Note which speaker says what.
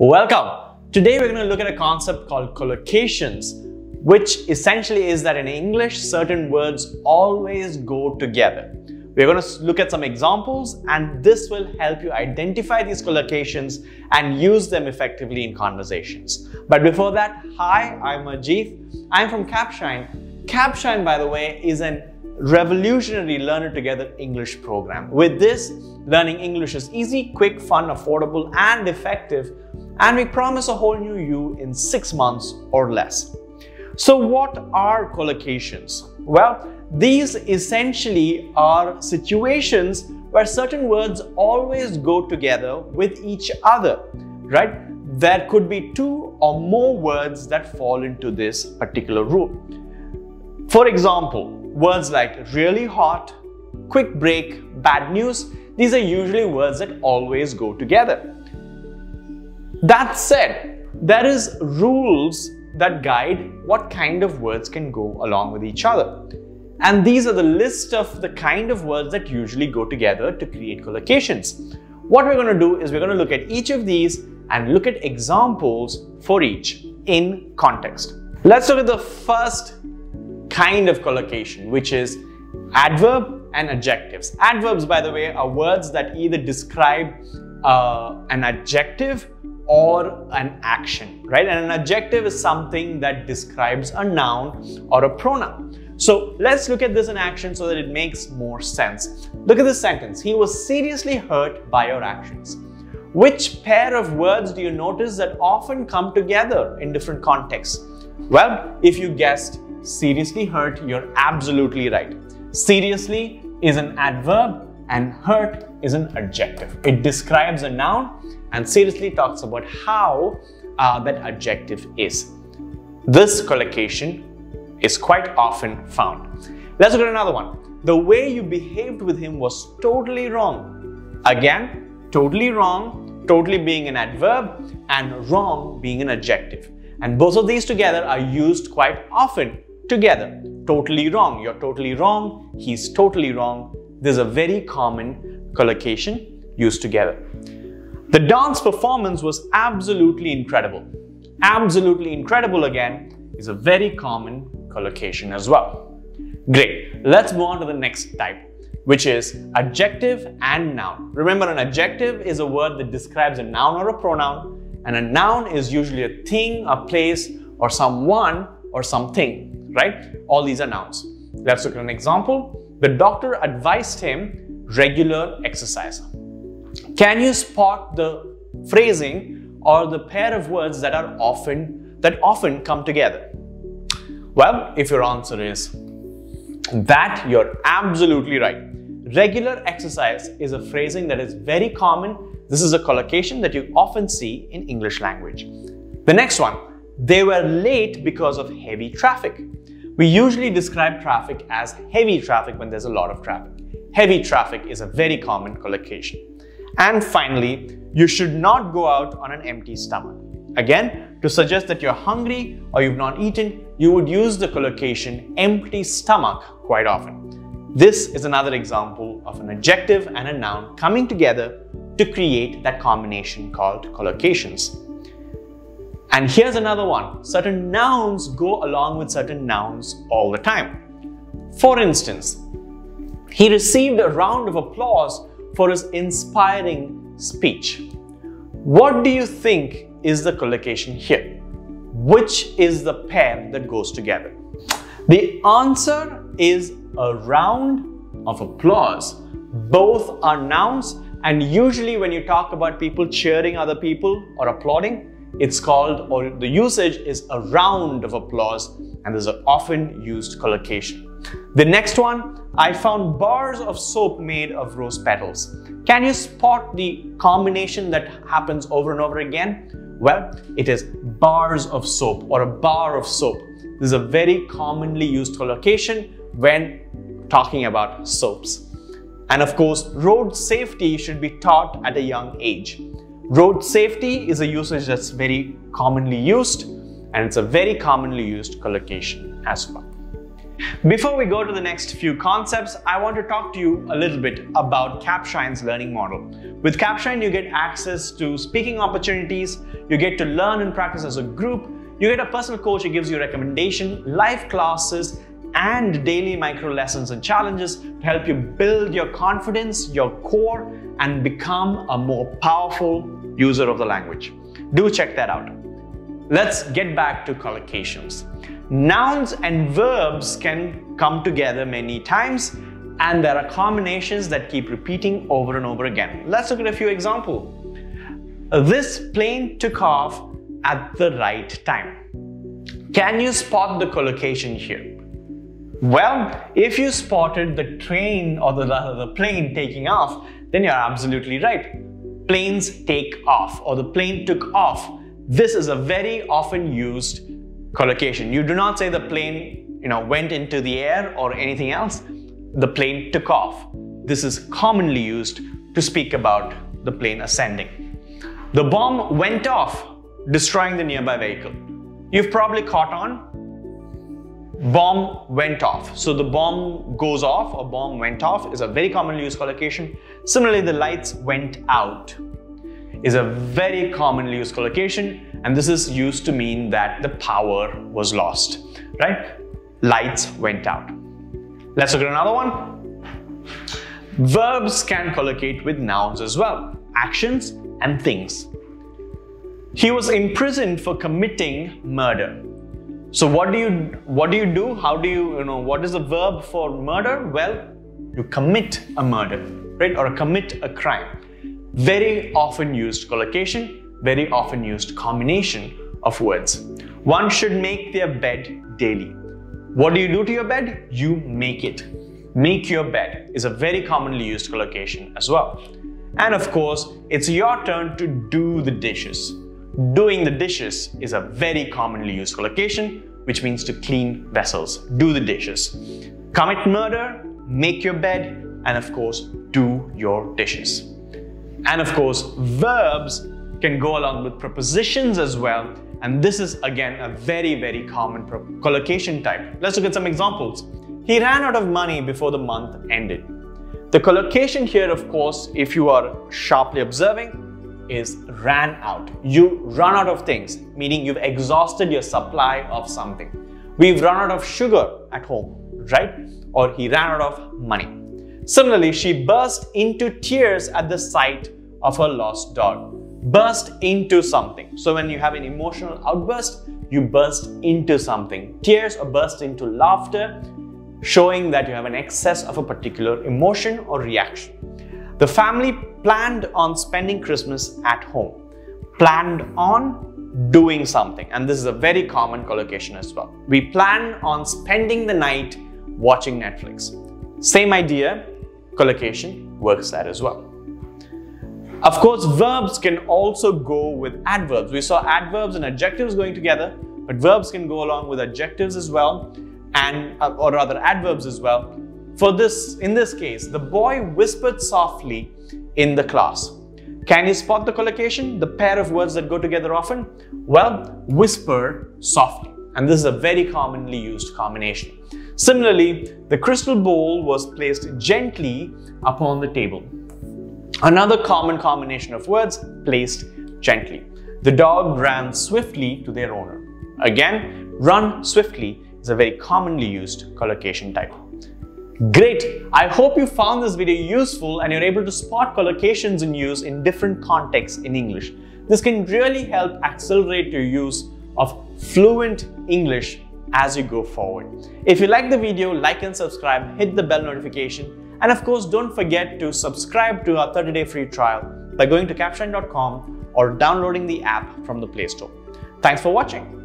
Speaker 1: Welcome! Today we're going to look at a concept called collocations, which essentially is that in English, certain words always go together. We're going to look at some examples and this will help you identify these collocations and use them effectively in conversations. But before that, hi, I'm Ajeeth. I'm from Capshine. Capshine, by the way, is an revolutionary Learner Together English program. With this, learning English is easy, quick, fun, affordable, and effective and we promise a whole new you in six months or less. So what are collocations? Well, these essentially are situations where certain words always go together with each other, right? There could be two or more words that fall into this particular rule. For example, words like really hot, quick break, bad news, these are usually words that always go together. That said, there is rules that guide what kind of words can go along with each other. And these are the list of the kind of words that usually go together to create collocations. What we're going to do is we're going to look at each of these and look at examples for each in context. Let's look at the first kind of collocation, which is adverb and adjectives. Adverbs, by the way, are words that either describe uh, an adjective or an action, right? And an adjective is something that describes a noun or a pronoun. So let's look at this in action so that it makes more sense. Look at this sentence. He was seriously hurt by your actions. Which pair of words do you notice that often come together in different contexts? Well, if you guessed seriously hurt, you're absolutely right. Seriously is an adverb and hurt is an adjective. It describes a noun and seriously talks about how uh, that adjective is. This collocation is quite often found. Let's look at another one. The way you behaved with him was totally wrong. Again, totally wrong, totally being an adverb and wrong being an adjective. And both of these together are used quite often together. Totally wrong, you're totally wrong, he's totally wrong. There's a very common collocation used together. The dance performance was absolutely incredible. Absolutely incredible again is a very common collocation as well. Great, let's move on to the next type, which is adjective and noun. Remember an adjective is a word that describes a noun or a pronoun and a noun is usually a thing, a place or someone or something, right? All these are nouns. Let's look at an example. The doctor advised him regular exercise. Can you spot the phrasing or the pair of words that are often that often come together? Well, if your answer is that, you're absolutely right. Regular exercise is a phrasing that is very common. This is a collocation that you often see in English language. The next one, they were late because of heavy traffic. We usually describe traffic as heavy traffic when there's a lot of traffic. Heavy traffic is a very common collocation. And finally, you should not go out on an empty stomach. Again, to suggest that you're hungry or you've not eaten, you would use the collocation empty stomach quite often. This is another example of an adjective and a noun coming together to create that combination called collocations. And here's another one. Certain nouns go along with certain nouns all the time. For instance, he received a round of applause for his inspiring speech. What do you think is the collocation here? Which is the pair that goes together? The answer is a round of applause. Both are nouns and usually when you talk about people cheering other people or applauding, it's called or the usage is a round of applause and there's an often used collocation. The next one, I found bars of soap made of rose petals. Can you spot the combination that happens over and over again? Well, it is bars of soap or a bar of soap. This is a very commonly used collocation when talking about soaps. And of course, road safety should be taught at a young age. Road safety is a usage that's very commonly used and it's a very commonly used collocation as well. Before we go to the next few concepts, I want to talk to you a little bit about Capshine's learning model. With Capshine, you get access to speaking opportunities, you get to learn and practice as a group, you get a personal coach who gives you recommendation, live classes, and daily micro lessons and challenges to help you build your confidence, your core, and become a more powerful user of the language. Do check that out. Let's get back to collocations. Nouns and verbs can come together many times and there are combinations that keep repeating over and over again. Let's look at a few examples. This plane took off at the right time. Can you spot the collocation here? Well, if you spotted the train or the, the plane taking off, then you're absolutely right. Planes take off or the plane took off. This is a very often used collocation. You do not say the plane you know, went into the air or anything else. The plane took off. This is commonly used to speak about the plane ascending. The bomb went off, destroying the nearby vehicle. You've probably caught on. Bomb went off. So the bomb goes off or bomb went off is a very commonly used collocation. Similarly, the lights went out is a very commonly used collocation and this is used to mean that the power was lost, right? Lights went out. Let's look at another one. Verbs can collocate with nouns as well, actions and things. He was imprisoned for committing murder. So what do you what do you do? How do you, you know, what is the verb for murder? Well, you commit a murder, right? Or commit a crime. Very often used collocation, very often used combination of words. One should make their bed daily. What do you do to your bed? You make it. Make your bed is a very commonly used collocation as well. And of course, it's your turn to do the dishes. Doing the dishes is a very commonly used collocation, which means to clean vessels. Do the dishes. Commit murder, make your bed, and of course, do your dishes. And of course, verbs can go along with prepositions as well. And this is again a very, very common collocation type. Let's look at some examples. He ran out of money before the month ended. The collocation here, of course, if you are sharply observing, is ran out. You run out of things, meaning you've exhausted your supply of something. We've run out of sugar at home, right? Or he ran out of money. Similarly, she burst into tears at the sight of her lost dog. Burst into something. So when you have an emotional outburst, you burst into something. Tears or burst into laughter, showing that you have an excess of a particular emotion or reaction. The family planned on spending Christmas at home. Planned on doing something. And this is a very common collocation as well. We plan on spending the night watching Netflix. Same idea, collocation works that as well. Of course, verbs can also go with adverbs. We saw adverbs and adjectives going together, but verbs can go along with adjectives as well, and uh, or rather adverbs as well. For this, in this case, the boy whispered softly in the class. Can you spot the collocation, the pair of words that go together often? Well, whisper softly. And this is a very commonly used combination. Similarly, the crystal bowl was placed gently upon the table. Another common combination of words, placed gently. The dog ran swiftly to their owner. Again, run swiftly is a very commonly used collocation type. Great! I hope you found this video useful and you're able to spot collocations in use in different contexts in English. This can really help accelerate your use of fluent English as you go forward. If you like the video, like and subscribe, hit the bell notification, and of course, don't forget to subscribe to our 30-day free trial by going to capshine.com or downloading the app from the Play Store. Thanks for watching.